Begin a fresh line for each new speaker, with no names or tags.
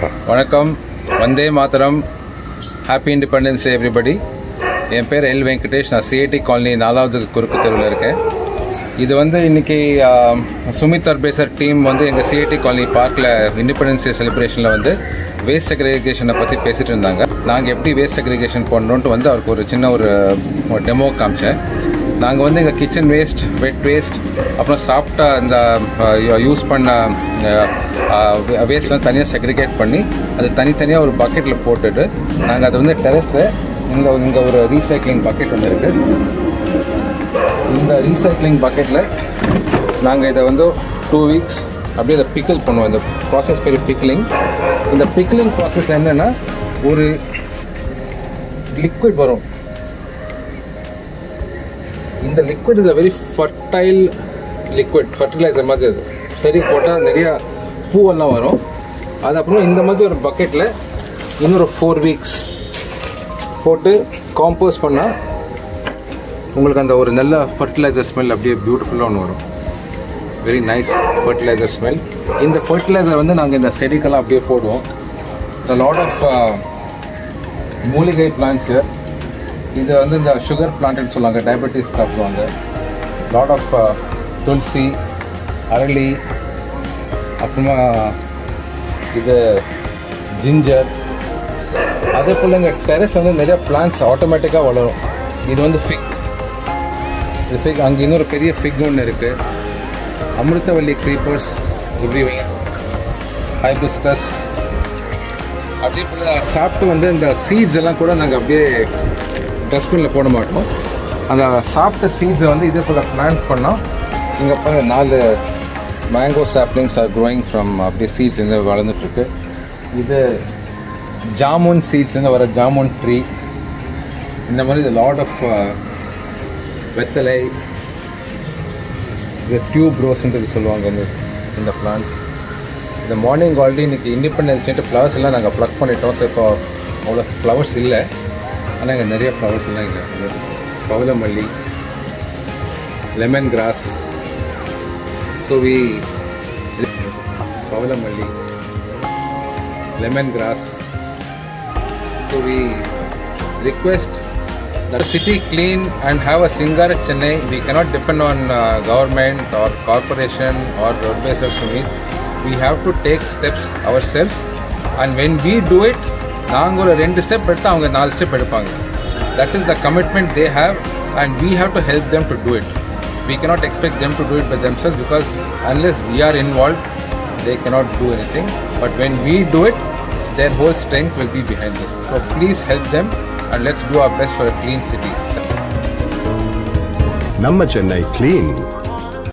வணக்கம். வந்தே மாதரம். ஹாப்பி இண்டிபெண்டன்ஸ் டே எவ்ரிபடி என் பேர் எல் வெங்கடேஷ். நான் சிஐடி காலனி நாலாவது குறுக்கு தெருவில் இருக்கேன். இது வந்து இன்றைக்கி சுமித் அர்பேசர் டீம் வந்து எங்கள் சிஐடி காலனி பார்க்கில் இண்டிபெண்டன்ஸ் டே செலிப்ரேஷனில் வந்து வேஸ்ட் செக்ரிகேஷனை பற்றி பேசிகிட்டு இருந்தாங்க. நாங்கள் எப்படி வேஸ்ட் செக்ரிகேஷன் பண்ணணுன்ட்டு வந்து அவருக்கு ஒரு சின்ன ஒரு டெமோ காமிச்சேன். நாங்கள் வந்து எங்கள் கிச்சன் வேஸ்ட் வெட் வேஸ்ட் அப்புறம் சாப்பிட்ட இந்த யூஸ் பண்ண வேஸ்ட்லாம் தனியாக செக்ரிகேட் பண்ணி அது தனித்தனியாக ஒரு பக்கெட்டில் போட்டுட்டு நாங்கள் அதை வந்து டெரஸில் இங்கே இங்கே ஒரு ரீசைக்ளிங் பக்கெட் ஒன்று இருக்குது இந்த ரீசைக்ளிங் பக்கெட்டில் நாங்கள் இதை வந்து டூ வீக்ஸ் அப்படியே அதை பிக்கிள் பண்ணுவோம். இந்த ப்ராசஸ் பேர் பிக்லிங் இந்த பிக்லிங் ப்ராசஸ் என்னென்னா ஒரு லிக்விட் வரும். இந்த liquid is a very fertile liquid fertilizer மாதிரி அது. செடி போட்டால் நிறையா பூவெல்லாம் வரும். அது அப்புறம் இந்த மாதிரி ஒரு பக்கெட்டில் இன்னொரு ஃபோர் வீக்ஸ் போட்டு காம்போஸ் பண்ணால் உங்களுக்கு அந்த ஒரு நல்ல ஃபர்டிலைசர் ஸ்மெல் அப்படியே பியூட்டிஃபுல்லாக ஒன்று வரும். வெரி நைஸ் ஃபர்டிலைசர் ஸ்மெல் இந்த ஃபர்டிலைசர் வந்து நாங்கள் இந்த செடிக்கெல்லாம் அப்படியே போடுவோம். லாட் ஆஃப் uh, மூலிகை பிளான்ஸ் இது வந்து இந்த சுகர் பிளான்ட்னு சொல்லுவாங்க டயபெட்டிஸ் சாப்பிடுவாங்க. லாட் ஆஃப் uh, துளசி அரளி அப்புறமா இது ஜிஞ்சர் அதே போல் இங்கே டெரஸ் வந்து நிறைய பிளான்ஸ் ஆட்டோமேட்டிக்காக வளரும். இது வந்து ஃபிக் இது ஃபிக் அங்கே இன்னொரு பெரிய ஃபிக் ஒன்று இருக்குது அமிர்தவல்லி க்ரீப்பர்ஸ் இப்படி ஹைபிஸ்கஸ் அதே போல் சாப்பிட்டு வந்து இந்த சீட்ஸ் எல்லாம் கூட நாங்கள் அப்படியே டஸ்ட்பினில் போட மாட்டோம். அந்த சாப்பிட்ட சீட்ஸை வந்து இதே போல் பிளான்ட் பண்ணால் இங்கே பாருங்க நாலு mango saplings are growing from அப்படியே சீட்ஸ் இருந்து வளர்ந்துட்டுருக்கு. இது ஜாமுன் சீட்ஸ்லேருந்து வர ஜாமுன் ட்ரீ இந்த மாதிரி லாட் ஆஃப் uh, வெத்தலை இது டியூப் ரோஸ்ன்றது சொல்லுவாங்க இந்த இந்த பிளான்ட் இந்த மார்னிங் ஆல்ரெடி இன்னைக்கு இண்டிபெண்டன்ஸ் டே ஃப்ளவர்ஸ் எல்லாம் நாங்கள் ப்ளக் பண்ணிட்டோம். ஸோ இப்போ அவ்வளோ ஃப்ளவர்ஸ் இல்லை. ஆனால் இங்கே நிறைய ஃப்ளவர்ஸ் எல்லாம் இங்கே பவளமல்லி லெமன் கிராஸ் ஸோ வி பவளமல்லி lemon grass so we request the city clean and have a Singar Chennai. We cannot depend on uh, government or corporation or roadways or Sumit. We have to take steps ourselves and when we do it, நாங்கள் ஒரு ரெண்டு step எடுத்து அவங்க நாலு step எடுப்பாங்க that is the commitment they have and we have to help them to do it we cannot expect them to do it by themselves because unless we are involved, they cannot do anything. But when we do it, their whole strength will be behind us. So please help them and let's do our best for a clean city.
நம்ம Chennai clean